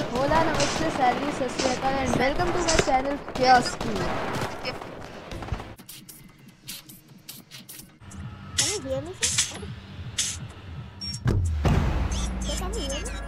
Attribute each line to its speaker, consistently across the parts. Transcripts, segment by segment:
Speaker 1: Hola, namaste, salut, sasriyakal and welcome to my channel Kioski.
Speaker 2: Can you hear me, sir? Sir, can you hear me?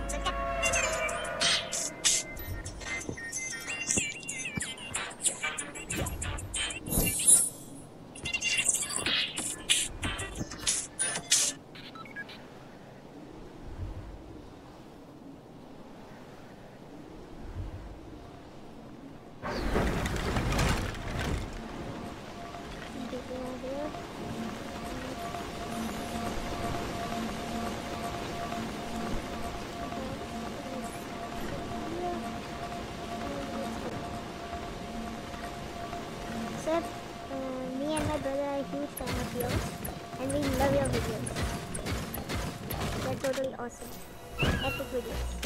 Speaker 2: Uh, me and my brother are and we love your videos. They're totally awesome. Epic videos.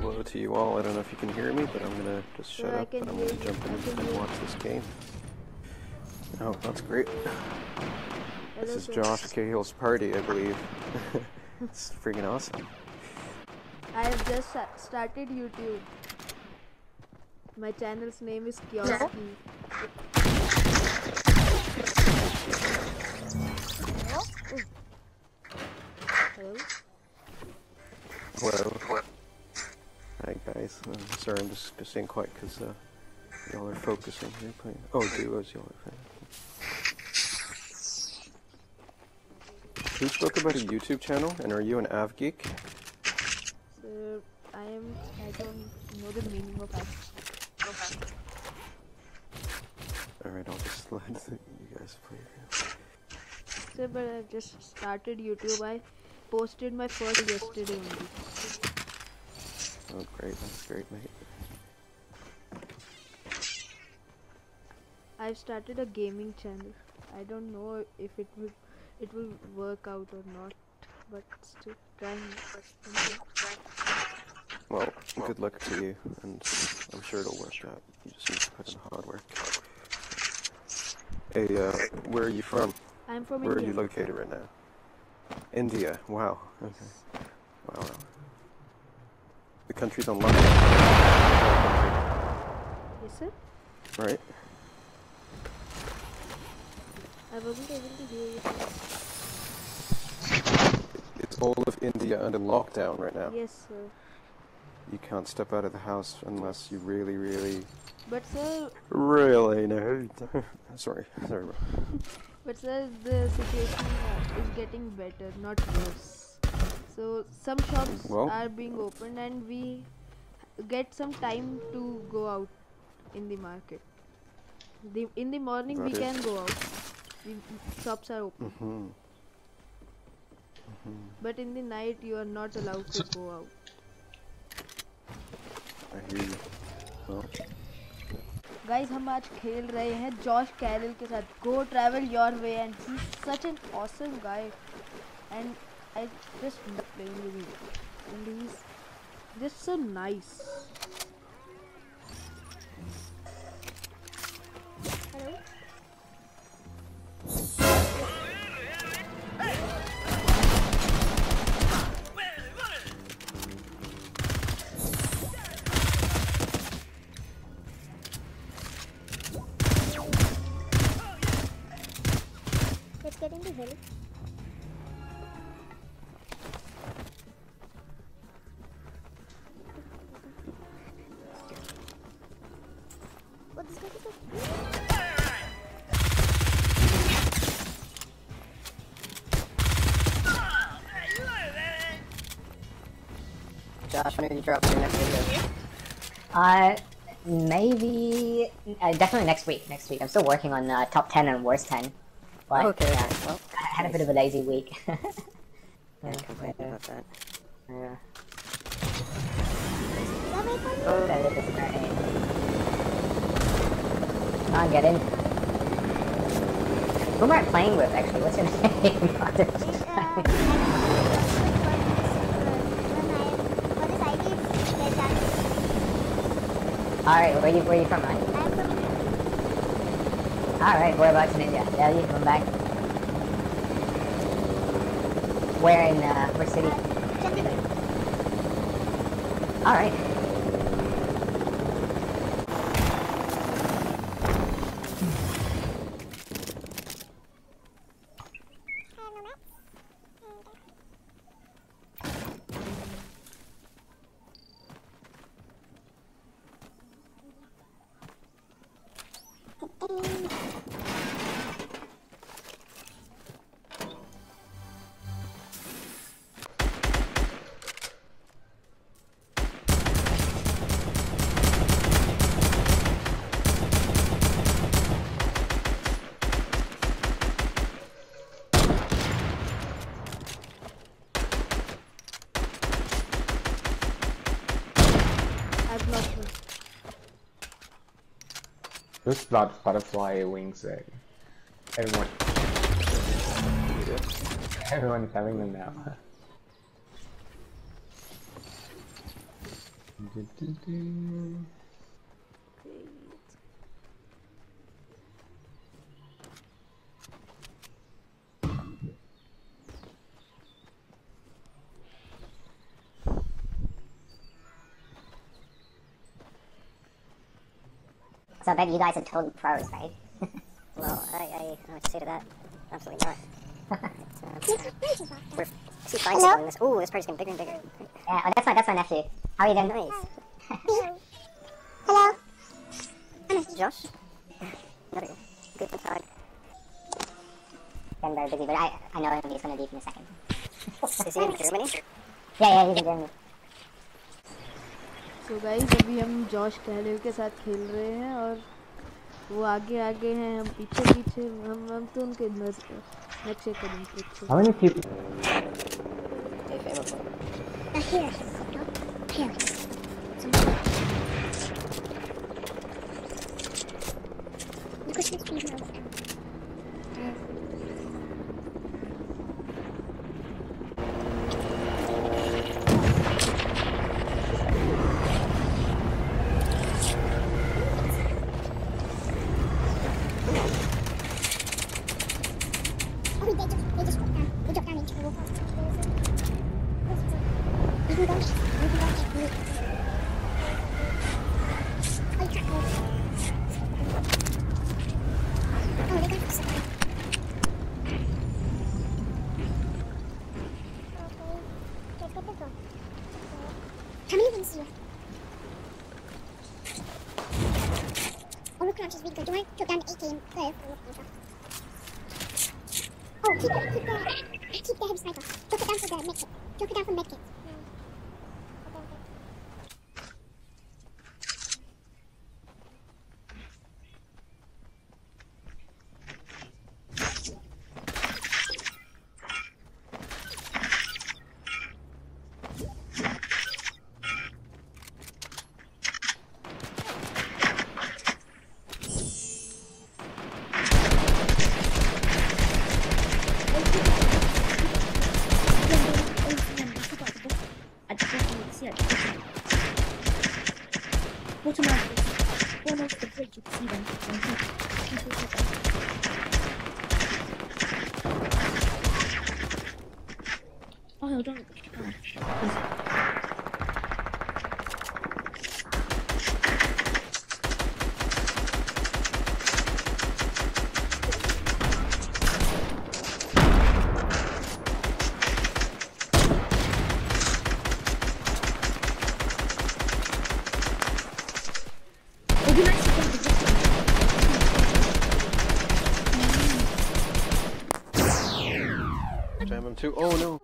Speaker 3: Hello to you all. I don't know if you can hear me, but I'm gonna just shut
Speaker 1: Yeah,
Speaker 3: up and I'm gonna jump in and watch this game. Oh, that's great. This is. Josh Cahill's party, I believe. it's freaking awesome.
Speaker 1: I have just started YouTube. My channel's name is Kiowski. Hello?
Speaker 3: Hello. Hi guys. I'm sorry, I'm just staying quiet because uh, y'all are focusing here. Playing. Oh, duos, y'all are playing. Who spoke about a YouTube channel? And are you an Av geek?
Speaker 1: So I am. I don't know the meaning of it.
Speaker 3: All right, I'll just let you guys play.
Speaker 1: So, but I've just started YouTube. I posted my first yesterday only.
Speaker 3: Oh, great. That's great, mate.
Speaker 1: I've started a gaming channel. I don't know if it will it will work out or not, but still trying.
Speaker 3: Well, good luck to you, and I'm sure it'll work out. You just need to put in hard work. Hey, uh, where are you from?
Speaker 1: I'm from India.
Speaker 3: Where are you located right now? India. Wow. Okay. Wow. The country's on lockdown.
Speaker 1: Yes, sir.
Speaker 3: Right?
Speaker 1: I wasn't able to hear you.
Speaker 3: It's all of India under lockdown right now.
Speaker 1: Yes, sir.
Speaker 3: You can't step out of the house unless you really, really,
Speaker 1: But sir,
Speaker 3: really no. sorry. Sorry,
Speaker 1: but sir, the situation is getting better, not worse So some shops
Speaker 3: Well-
Speaker 1: are being opened, and we get some time to go out in the market. The in the morning we
Speaker 3: That is-
Speaker 1: can go out. The shops are open,
Speaker 3: hmm
Speaker 1: but in the night you are not allowed to go out.
Speaker 3: I hear you. Well,
Speaker 1: guys हम आज खेल रहे हैं Josh Carol के साथ go travel your way and he such an awesome guy and I just love playing the video. And these, this is so nice.
Speaker 2: Hello? Let's.
Speaker 4: Josh, when are you dropping your next video? Uh, maybe, uh, definitely next week. Next week. I'm still working on uh, top 10 and worst 10. But,
Speaker 5: Okay,
Speaker 4: yeah,
Speaker 5: well,
Speaker 4: I had a bit of a lazy week. yeah,
Speaker 5: can't complain
Speaker 4: yeah,
Speaker 5: about that.
Speaker 4: yeah.
Speaker 2: Is that?
Speaker 4: Oh, that is great. Come on, get in. Who am I playing with, actually? What's your name?
Speaker 2: And, uh, and, uh, for this, uh, for this ID, it's Vedant.
Speaker 4: Alright, where you where you from, man?
Speaker 2: I'm from
Speaker 4: Alright, whereabouts in India? Delhi, Mumbai? Where in uh what city?
Speaker 2: Chandigarh.
Speaker 4: Alright.
Speaker 6: Blood butterfly wings egg. Everyone, everyone's having them now. Du-du-du.
Speaker 4: So I bet you guys are total pros, right?
Speaker 5: Well, I, I, I would say to that, absolutely not. We're see fine in this. Ooh, this party's getting bigger and bigger.
Speaker 4: Yeah, oh, that's my that's my nephew. How are you doing?
Speaker 5: Nice.
Speaker 2: Hello.
Speaker 5: Josh? Another good inside.
Speaker 4: I'm very busy, but I I know he's gonna leave in a second.
Speaker 5: Is he in Germany?
Speaker 4: Yeah, yeah, he's in Germany.
Speaker 1: So guys अभी हम Josh कहले के साथ खेल रहे हैं और वो आगे आगे हैं हम पीछे पीछे हम हम तो उनके नक्शे कदम पीछे।
Speaker 6: How many people?
Speaker 2: Keep keep the, keep the heavy sniper. Drop it down for the medkit. Drop it down for medkit.
Speaker 7: What's my address? Almost the
Speaker 3: Him too. Oh no.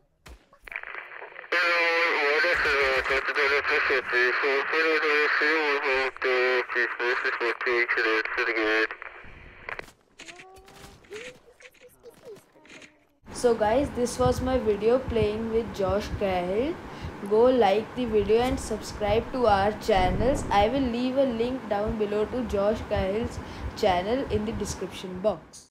Speaker 1: So guys, this was my video playing with Josh Cahill. Go like the video and subscribe to our channels. I will leave a link down below to Josh Cahill's channel in the description box.